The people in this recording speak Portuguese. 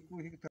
Tem que